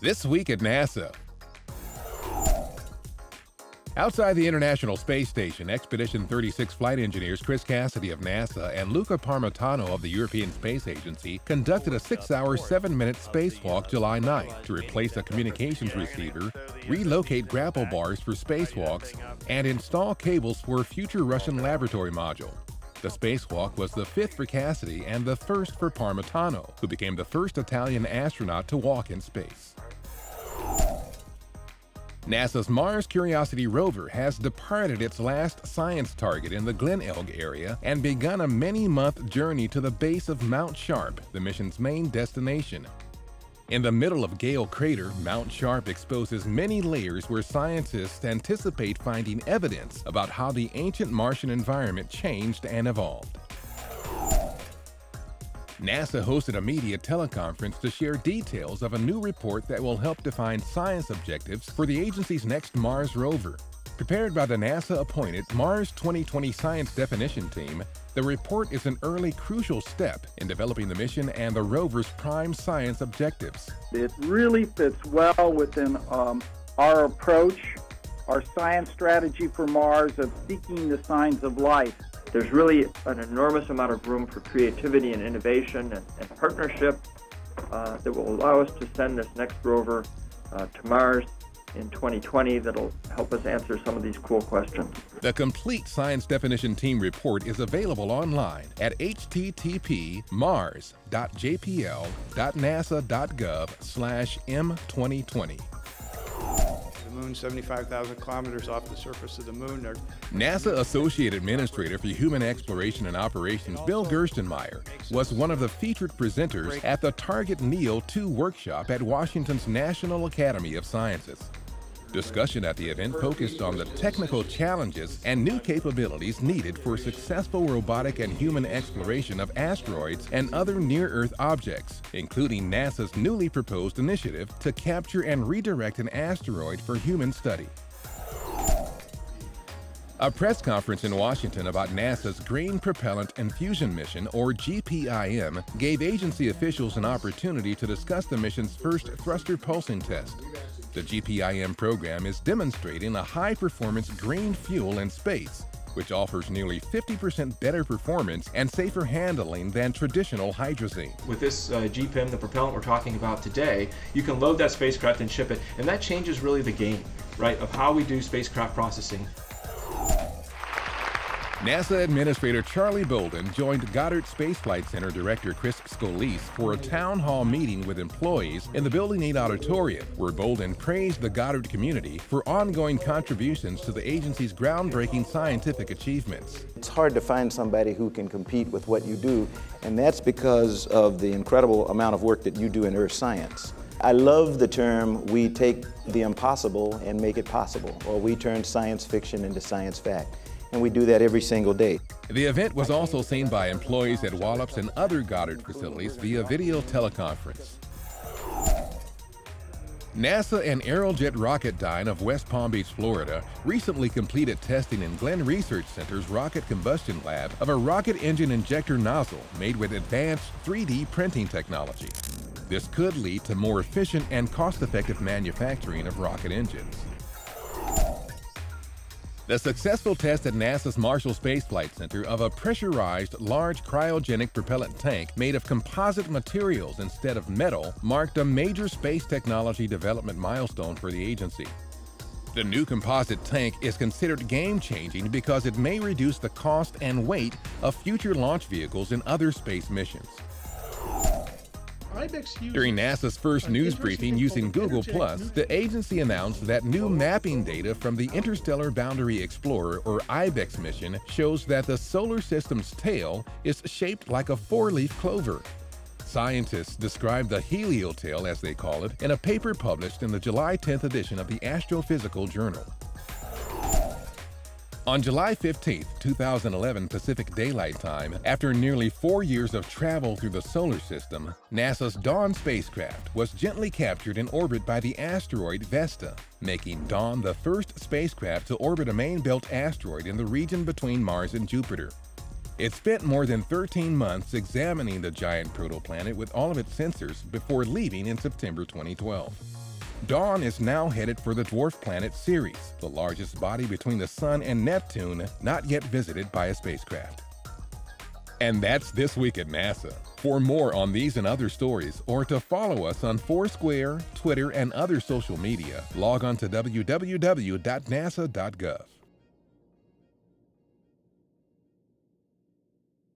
This week at NASA. Outside the International Space Station, Expedition 36 flight engineers Chris Cassidy of NASA and Luca Parmitano of the European Space Agency conducted a six-hour, seven-minute spacewalk July 9th to replace a communications receiver, relocate grapple bars for spacewalks, and install cables for a future Russian laboratory module. The spacewalk was the fifth for Cassidy and the first for Parmitano, who became the first Italian astronaut to walk in space. NASA's Mars Curiosity rover has departed its last science target in the Glenelg area and begun a many-month journey to the base of Mount Sharp, the mission's main destination. In the middle of Gale Crater, Mount Sharp exposes many layers where scientists anticipate finding evidence about how the ancient Martian environment changed and evolved. NASA hosted a media teleconference to share details of a new report that will help define science objectives for the agency's next Mars rover. Prepared by the NASA-appointed Mars 2020 Science Definition Team, the report is an early crucial step in developing the mission and the rover's prime science objectives. It really fits well within um, our approach, our science strategy for Mars of seeking the signs of life. There's really an enormous amount of room for creativity and innovation and, and partnership uh, that will allow us to send this next rover uh, to Mars in 2020 that'll help us answer some of these cool questions. The complete Science Definition Team report is available online at http mars.jpl.nasa.gov slash m2020 moon 75,000 kilometers off the surface of the moon. They're NASA Associate Administrator for Human Exploration and Operations Bill Gerstenmaier was one of the featured presenters at the Target NEO 2 workshop at Washington's National Academy of Sciences. Discussion at the event focused on the technical challenges and new capabilities needed for successful robotic and human exploration of asteroids and other near-Earth objects, including NASA's newly proposed initiative to capture and redirect an asteroid for human study. A press conference in Washington about NASA's Green Propellant Infusion Mission, or GPIM, gave agency officials an opportunity to discuss the mission's first thruster pulsing test. The GPIM program is demonstrating a high-performance green fuel in space, which offers nearly 50% better performance and safer handling than traditional hydrazine. With this uh, GPIM, the propellant we're talking about today, you can load that spacecraft and ship it, and that changes really the game, right, of how we do spacecraft processing. NASA Administrator Charlie Bolden joined Goddard Space Flight Center Director Chris Scalise for a town hall meeting with employees in the Building 8 Auditorium, where Bolden praised the Goddard community for ongoing contributions to the agency's groundbreaking scientific achievements. It's hard to find somebody who can compete with what you do, and that's because of the incredible amount of work that you do in earth science. I love the term, we take the impossible and make it possible, or we turn science fiction into science fact and we do that every single day. The event was also seen by employees at Wallops and other Goddard facilities via video teleconference. NASA and Aerojet Rocketdyne of West Palm Beach, Florida, recently completed testing in Glenn Research Center's Rocket Combustion Lab of a rocket engine injector nozzle made with advanced 3D printing technology. This could lead to more efficient and cost-effective manufacturing of rocket engines. The successful test at NASA's Marshall Space Flight Center of a pressurized, large cryogenic propellant tank made of composite materials instead of metal marked a major space technology development milestone for the agency. The new composite tank is considered game-changing because it may reduce the cost and weight of future launch vehicles and other space missions. During NASA's first news briefing using Google+, the agency announced that new mapping data from the Interstellar Boundary Explorer, or IBEX mission, shows that the solar system's tail is shaped like a four-leaf clover. Scientists described the heliotail, as they call it, in a paper published in the July 10th edition of the Astrophysical Journal. On July 15, 2011 Pacific Daylight Time, after nearly four years of travel through the solar system, NASA's Dawn spacecraft was gently captured in orbit by the asteroid Vesta, making Dawn the first spacecraft to orbit a main belt asteroid in the region between Mars and Jupiter. It spent more than 13 months examining the giant protoplanet with all of its sensors before leaving in September 2012. Dawn is now headed for the dwarf planet Ceres, the largest body between the Sun and Neptune not yet visited by a spacecraft. And that's this week at NASA. For more on these and other stories, or to follow us on Foursquare, Twitter, and other social media, log on to www.nasa.gov.